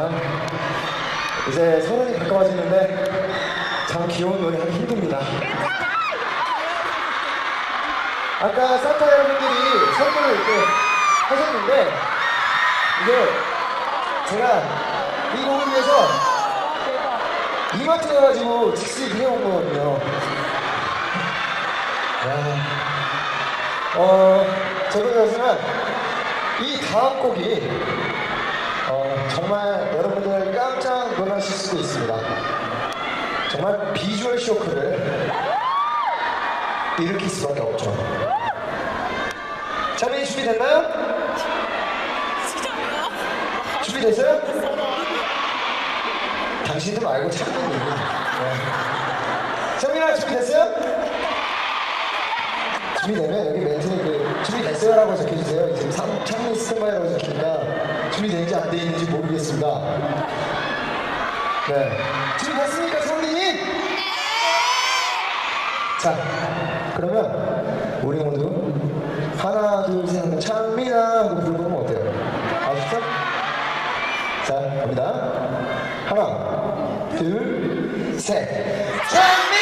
아, 이제 서른이 가까워지는데 참 귀여운 노래 하기 힘듭니다. 아까 산타 여러분들이 선물을 이렇게 하셨는데 이게 제가 이 곡을 위해서 이마트에 가가지고 직접 해온 거거든요. 야, 어, 저도 그렇지만 이 다음 곡이 어, 정말 놀라실 수도 있습니다. 정말 비주얼 쇼크를 일으킬 수밖에 없죠. 자매 준비됐나요? 준비됐어요? 당신도 말고 참는 얘기. 네. 정민아 준비됐어요? 준비되면 여기 멘트에 그 준비됐어요라고 적혀주세요. 지금 참- 참는 스탠바이라고 적히니까 준비되는지 안 되는지 모르겠습니다. 네. 준비됐습니까, 성민이? 자, 그러면 우리 모두 하나, 둘, 셋 하면 참민아 하고 부르면 어때요? 아시죠? 자, 갑니다. 하나, 둘, 셋. 참민아!